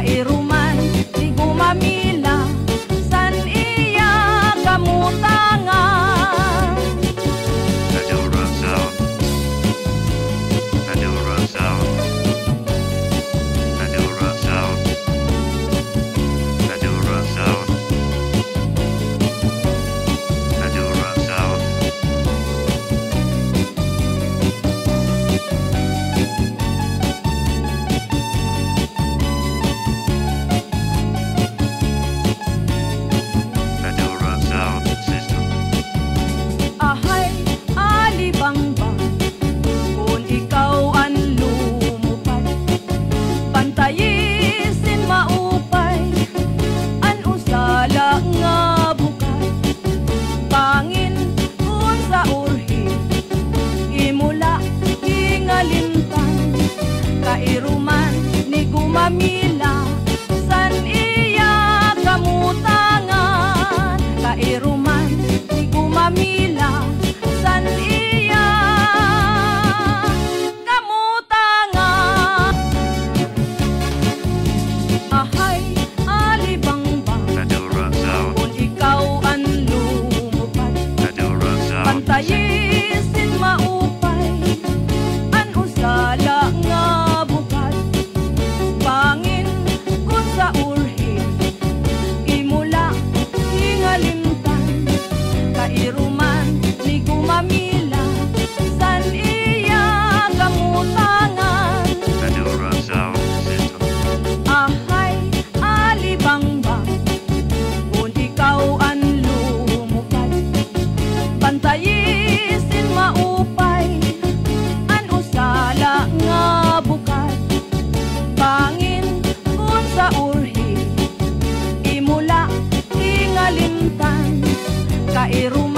Cairo Tá erro